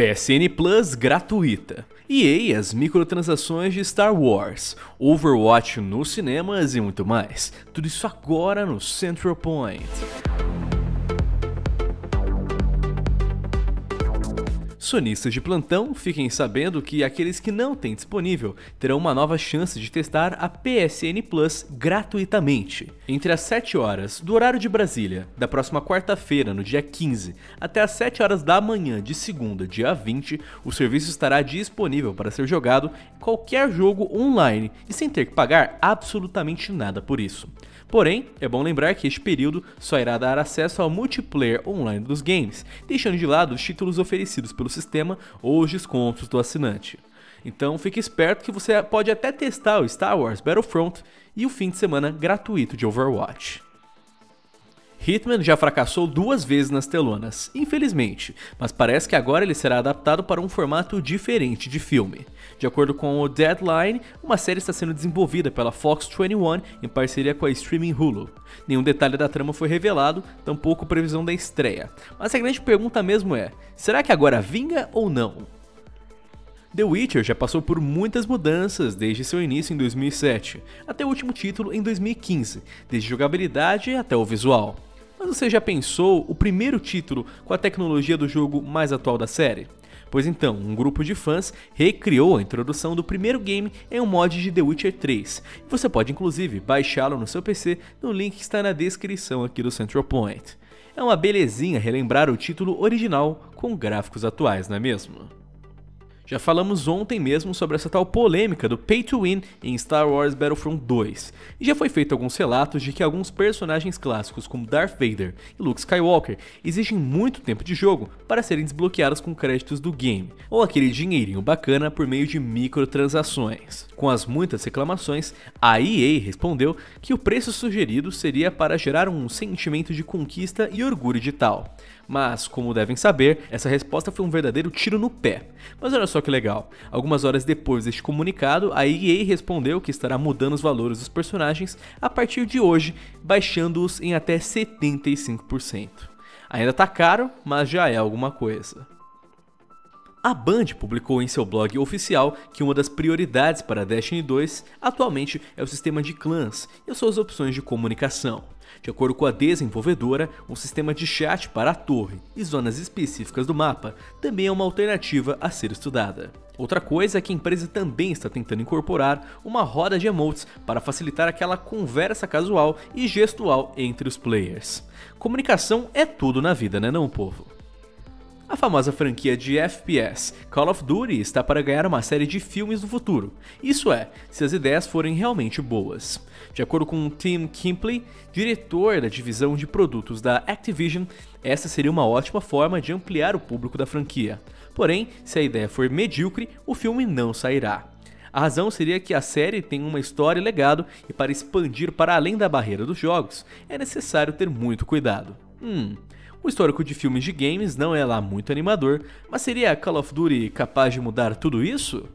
PSN Plus gratuita. EA as microtransações de Star Wars, Overwatch nos cinemas e muito mais. Tudo isso agora no Central Point. Sonistas de plantão, fiquem sabendo que aqueles que não têm disponível terão uma nova chance de testar a PSN Plus gratuitamente. Entre as 7 horas do horário de Brasília, da próxima quarta-feira, no dia 15, até as 7 horas da manhã de segunda, dia 20, o serviço estará disponível para ser jogado qualquer jogo online e sem ter que pagar absolutamente nada por isso. Porém, é bom lembrar que este período só irá dar acesso ao multiplayer online dos games, deixando de lado os títulos oferecidos pelo sistema ou os descontos do assinante. Então fique esperto que você pode até testar o Star Wars Battlefront e o fim de semana gratuito de Overwatch. Hitman já fracassou duas vezes nas telonas, infelizmente, mas parece que agora ele será adaptado para um formato diferente de filme. De acordo com o Deadline, uma série está sendo desenvolvida pela Fox 21 em parceria com a streaming Hulu. Nenhum detalhe da trama foi revelado, tampouco previsão da estreia. Mas a grande pergunta mesmo é: será que agora vinga ou não? The Witcher já passou por muitas mudanças desde seu início em 2007 até o último título em 2015, desde jogabilidade até o visual. Você já pensou o primeiro título com a tecnologia do jogo mais atual da série? Pois então, um grupo de fãs recriou a introdução do primeiro game em um mod de The Witcher 3. Você pode inclusive baixá-lo no seu PC no link que está na descrição aqui do Central Point. É uma belezinha relembrar o título original com gráficos atuais, não é mesmo? Já falamos ontem mesmo sobre essa tal polêmica do Pay to Win em Star Wars Battlefront 2, e já foi feito alguns relatos de que alguns personagens clássicos como Darth Vader e Luke Skywalker exigem muito tempo de jogo para serem desbloqueados com créditos do game, ou aquele dinheirinho bacana por meio de microtransações. Com as muitas reclamações, a EA respondeu que o preço sugerido seria para gerar um sentimento de conquista e orgulho de tal. Mas, como devem saber, essa resposta foi um verdadeiro tiro no pé. Mas olha só que legal, algumas horas depois deste comunicado, a EA respondeu que estará mudando os valores dos personagens a partir de hoje, baixando-os em até 75%. Ainda tá caro, mas já é alguma coisa. A Band publicou em seu blog oficial que uma das prioridades para Destiny 2 atualmente é o sistema de clãs e as suas opções de comunicação. De acordo com a desenvolvedora, um sistema de chat para a torre e zonas específicas do mapa também é uma alternativa a ser estudada. Outra coisa é que a empresa também está tentando incorporar uma roda de emotes para facilitar aquela conversa casual e gestual entre os players. Comunicação é tudo na vida, né não, povo? Famosa franquia de FPS Call of Duty está para ganhar uma série de filmes no futuro, isso é, se as ideias forem realmente boas. De acordo com Tim Kimpley, diretor da divisão de produtos da Activision, essa seria uma ótima forma de ampliar o público da franquia. Porém, se a ideia for medíocre, o filme não sairá. A razão seria que a série tem uma história e legado, e para expandir para além da barreira dos jogos, é necessário ter muito cuidado. Hum, o histórico de filmes de games não é lá muito animador, mas seria Call of Duty capaz de mudar tudo isso?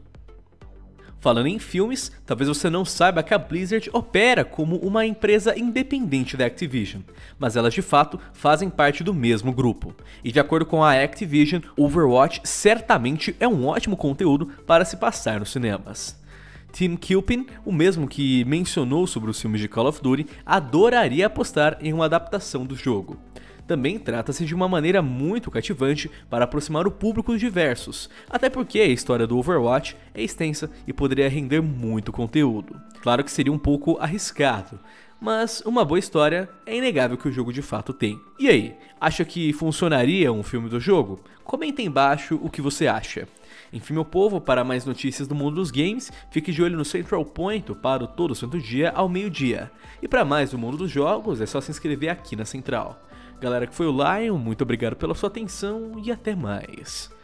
Falando em filmes, talvez você não saiba que a Blizzard opera como uma empresa independente da Activision, mas elas de fato fazem parte do mesmo grupo. E de acordo com a Activision, Overwatch certamente é um ótimo conteúdo para se passar nos cinemas. Tim Kilpin, o mesmo que mencionou sobre os filmes de Call of Duty, adoraria apostar em uma adaptação do jogo. Também trata-se de uma maneira muito cativante para aproximar o público diversos, até porque a história do Overwatch é extensa e poderia render muito conteúdo. Claro que seria um pouco arriscado, mas uma boa história é inegável que o jogo de fato tem. E aí, acha que funcionaria um filme do jogo? Comenta embaixo o que você acha. Enfim, meu povo, para mais notícias do mundo dos games, fique de olho no Central Point para o todo santo dia ao meio-dia. E para mais do mundo dos jogos, é só se inscrever aqui na Central. Galera que foi o Lion, muito obrigado pela sua atenção e até mais.